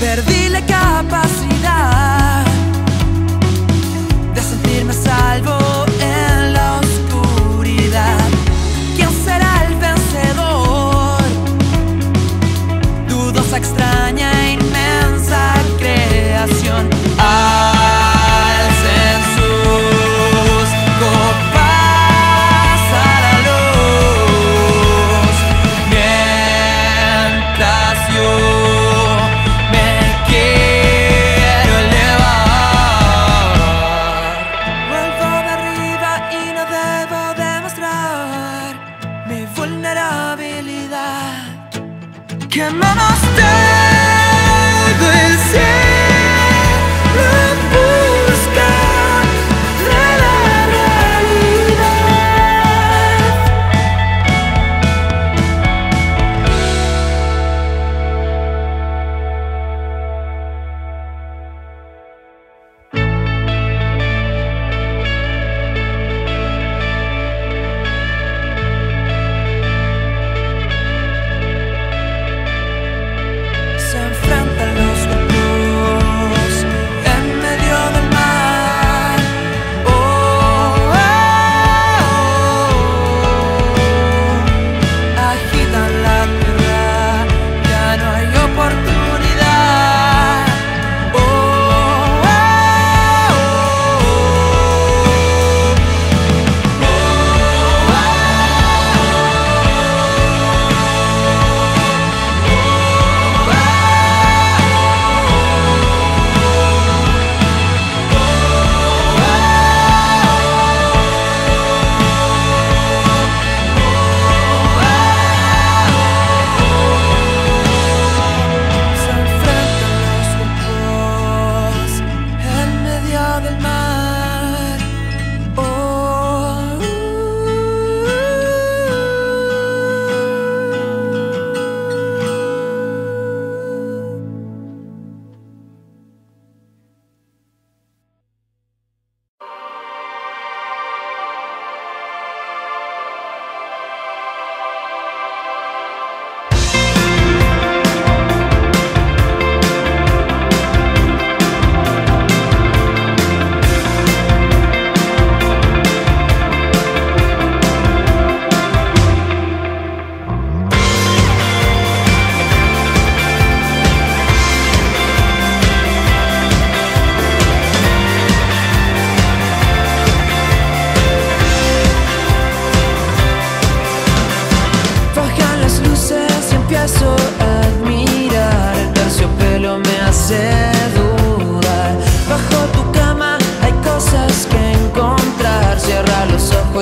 perdí la capacidad.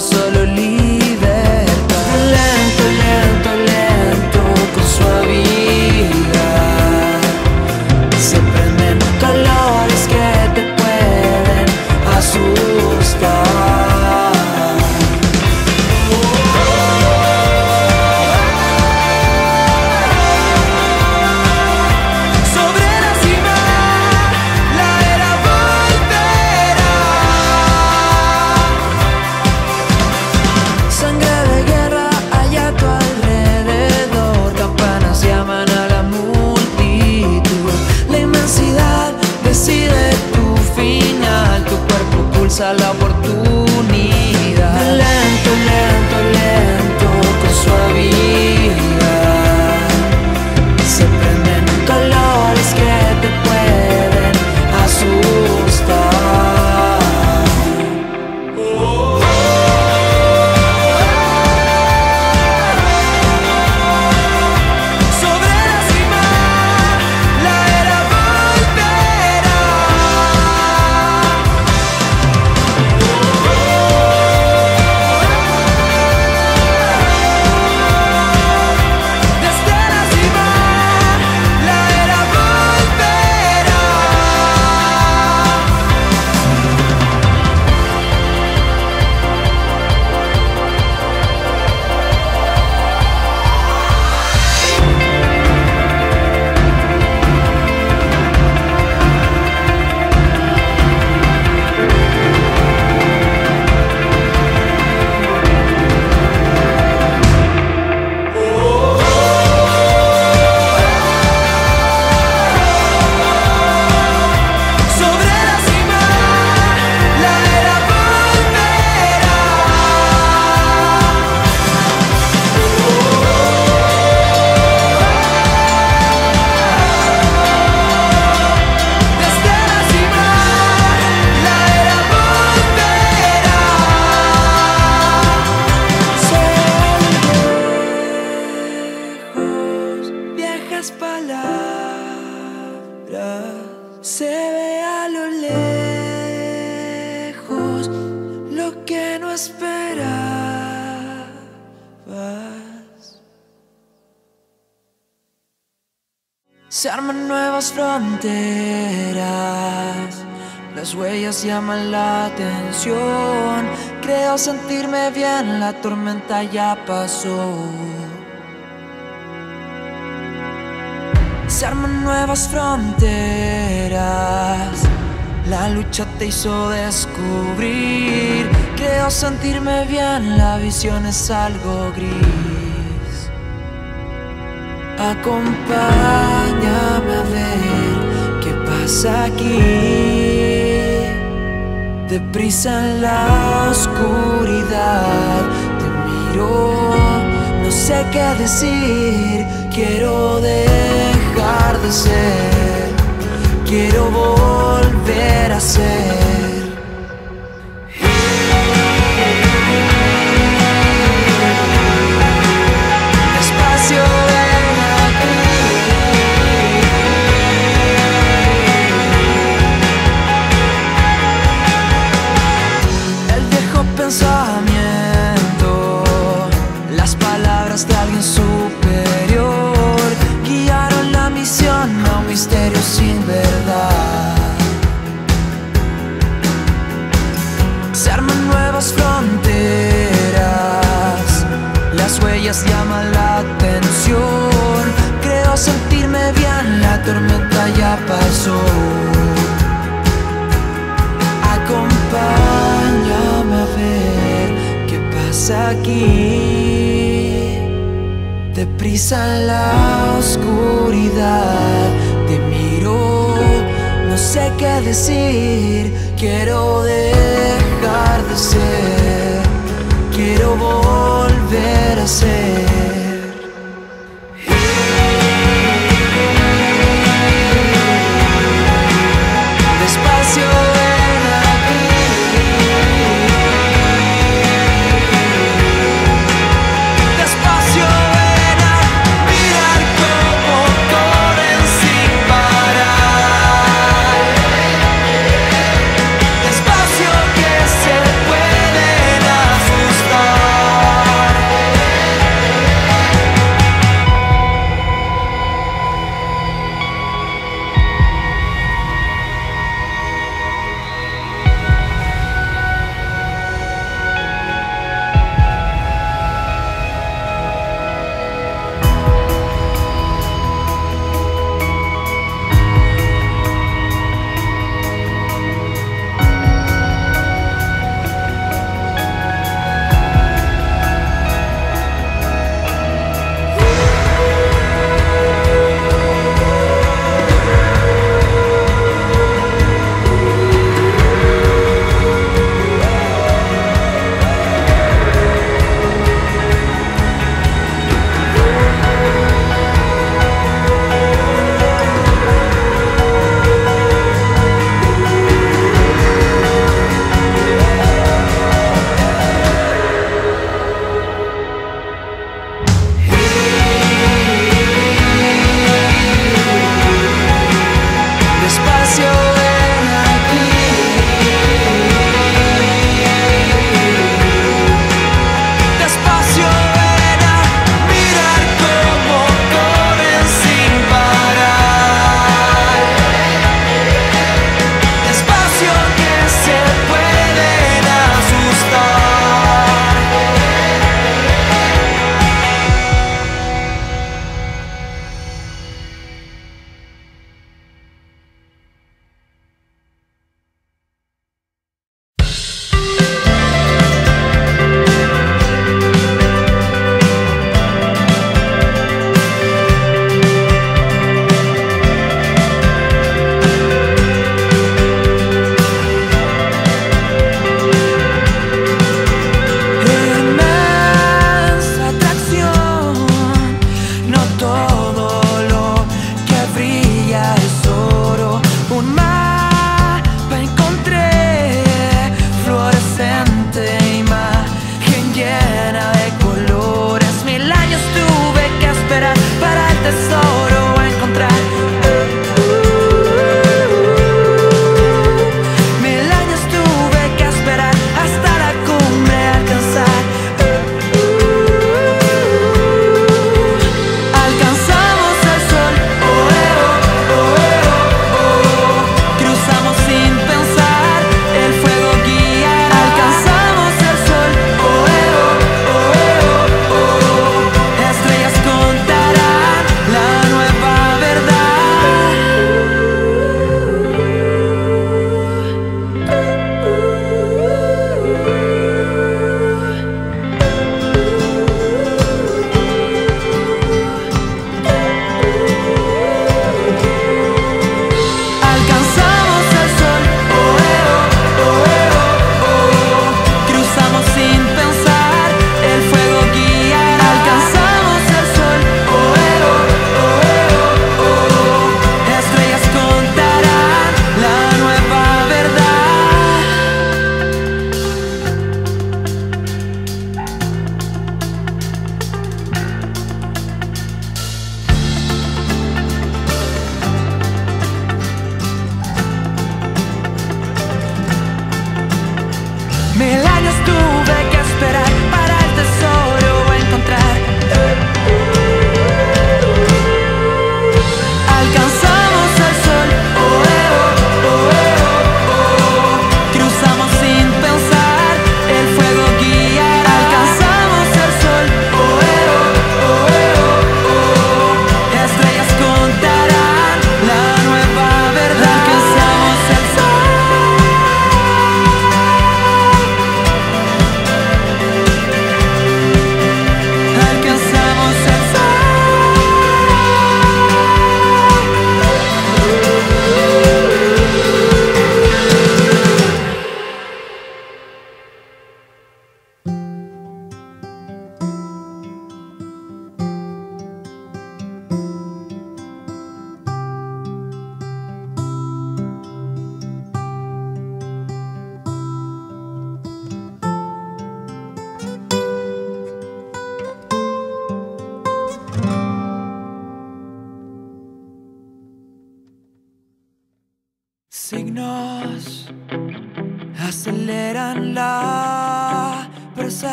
solo a la oportunidad. Fronteras. Las huellas llaman la atención. Creo sentirme bien, la tormenta ya pasó. Se arman nuevas fronteras. La lucha te hizo descubrir. Creo sentirme bien, la visión es algo gris. Acompáñame a ver qué pasa aquí. Deprisa en la oscuridad te miro, no sé qué decir. Quiero dejar de ser, quiero volver a ser. Decir. Quiero dejar de ser, quiero volver a ser.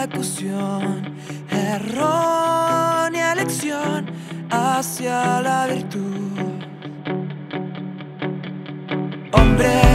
Persecución, errónea elección hacia la virtud. Hombres